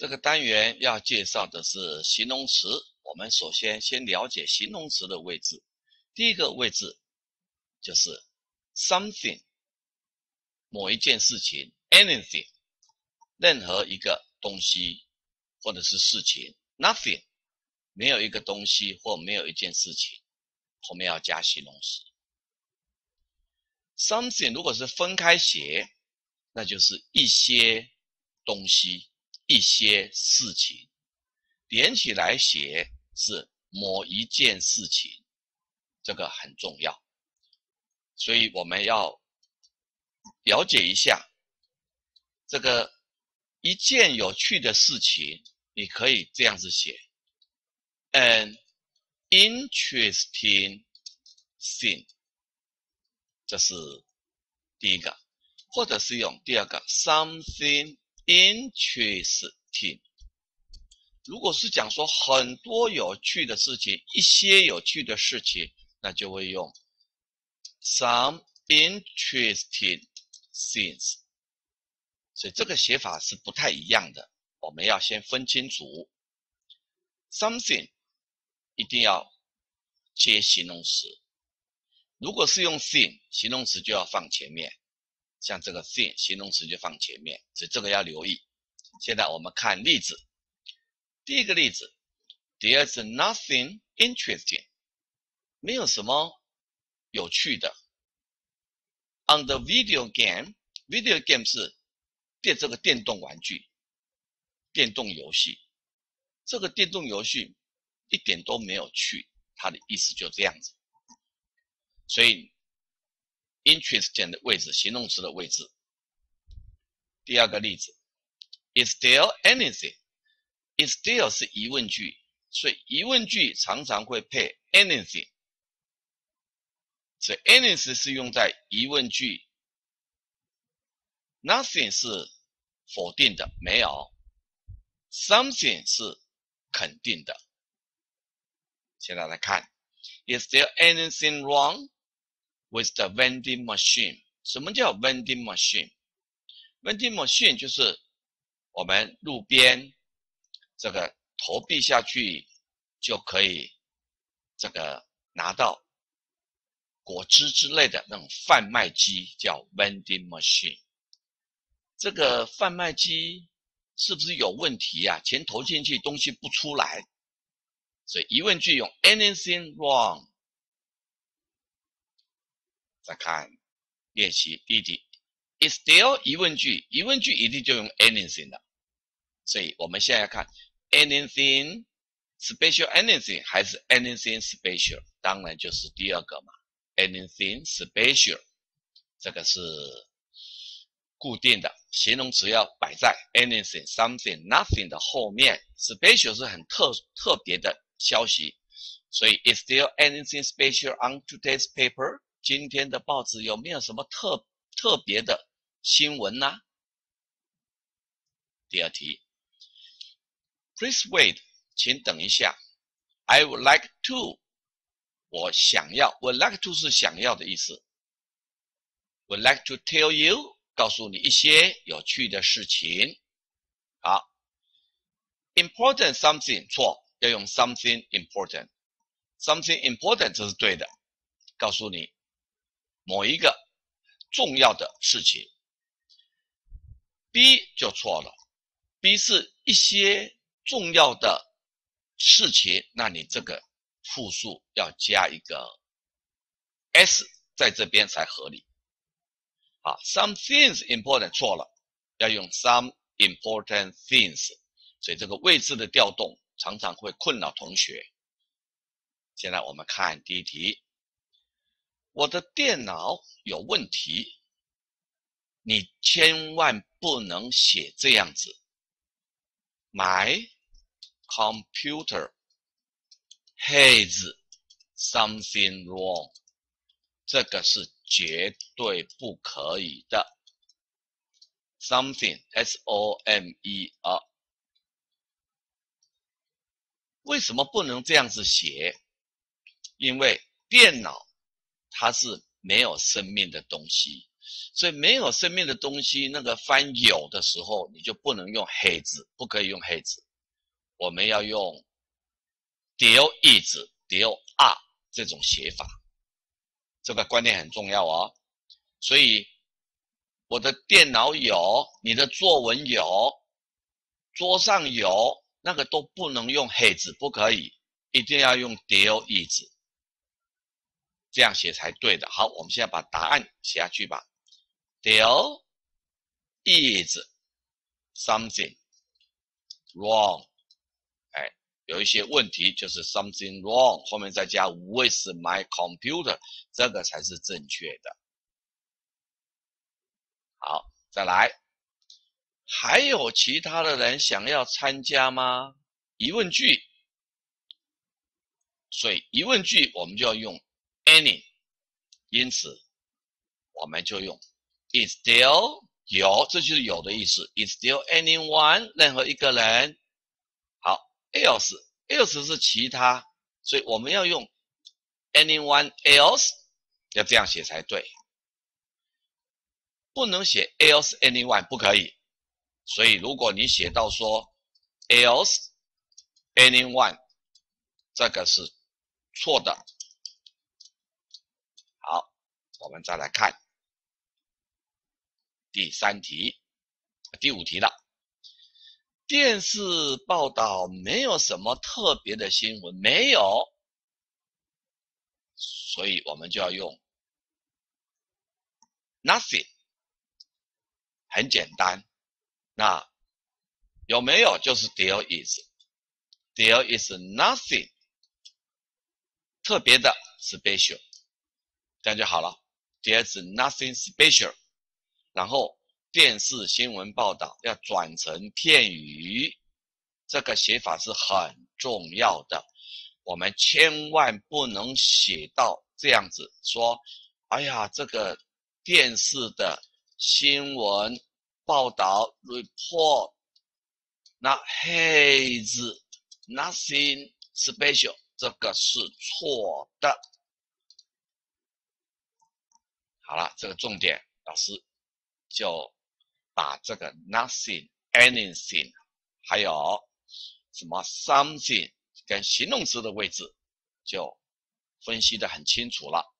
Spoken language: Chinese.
这个单元要介绍的是形容词。我们首先先了解形容词的位置。第一个位置就是 something，某一件事情；anything，任何一个东西或者是事情；nothing，没有一个东西或没有一件事情，后面要加形容词。something 如果是分开写，那就是一些东西。一些事情连起来写是某一件事情，这个很重要，所以我们要了解一下这个一件有趣的事情，你可以这样子写：an interesting thing，这是第一个，或者是用第二个 something。Interesting，如果是讲说很多有趣的事情，一些有趣的事情，那就会用 some interesting things。所以这个写法是不太一样的，我们要先分清楚。Something 一定要接形容词，如果是用 thing，形容词就要放前面。像这个 thing 形容词就放前面，所以这个要留意。现在我们看例子，第一个例子，There's nothing interesting，没有什么有趣的。On the video game，video game 是电这个电动玩具、电动游戏，这个电动游戏一点都没有趣，它的意思就这样子，所以。Interesting 的位置，形容词的位置。第二个例子，Is there anything？Is there 是疑问句，所以疑问句常常会配 anything。所以 anything 是用在疑问句，nothing 是否定的，没有；something 是肯定的。现在来看，Is there anything wrong？With the vending machine，什么叫 vending machine？vending machine 就是我们路边这个投币下去就可以这个拿到果汁之类的那种贩卖机，叫 vending machine。这个贩卖机是不是有问题呀？钱投进去东西不出来，所以疑问句用 anything wrong？再看练习第一题，is there 疑问句，疑问句一定就用 anything 的，所以我们现在看 anything special anything 还是 anything special，当然就是第二个嘛，anything special，这个是固定的形容词要摆在 anything something nothing 的后面，special 是很特特别的消息，所以 is there anything special on today's paper？今天的报纸有没有什么特特别的新闻呢？第二题，Please wait，请等一下。I would like to，我想要，would like to 是想要的意思。Would like to tell you，告诉你一些有趣的事情。好，important something 错，要用 something important。something important 这是对的，告诉你。某一个重要的事情，B 就错了。B 是一些重要的事情，那你这个复数要加一个 s 在这边才合理。好，some things important 错了，要用 some important things。所以这个位置的调动常常会困扰同学。现在我们看第一题。我的电脑有问题，你千万不能写这样子。My computer has something wrong，这个是绝对不可以的。Something s o m e r，为什么不能这样子写？因为电脑。它是没有生命的东西，所以没有生命的东西，那个翻有的时候，你就不能用黑字，不可以用黑字，我们要用 deal is deal are 这种写法，这个观念很重要哦。所以我的电脑有，你的作文有，桌上有，那个都不能用黑字，不可以，一定要用 deal is。这样写才对的。好，我们现在把答案写下去吧。There is something wrong。哎，有一些问题就是 something wrong，后面再加 with my computer，这个才是正确的。好，再来，还有其他的人想要参加吗？疑问句，所以疑问句我们就要用。any，因此我们就用 is still 有，这就是有的意思。is still anyone 任何一个人。好，else else 是其他，所以我们要用 anyone else，要这样写才对，不能写 else anyone 不可以。所以如果你写到说 else anyone，这个是错的。我们再来看第三题、第五题了。电视报道没有什么特别的新闻，没有，所以我们就要用 nothing，很简单。那有没有就是 there is，there is nothing 特别的 special，这样就好了。There's nothing special。然后电视新闻报道要转成片语，这个写法是很重要的。我们千万不能写到这样子说：“哎呀，这个电视的新闻报道 report，那 has nothing special，这个是错的。”好了，这个重点，老师就把这个 nothing、anything，还有什么 something 跟形容词的位置就分析的很清楚了。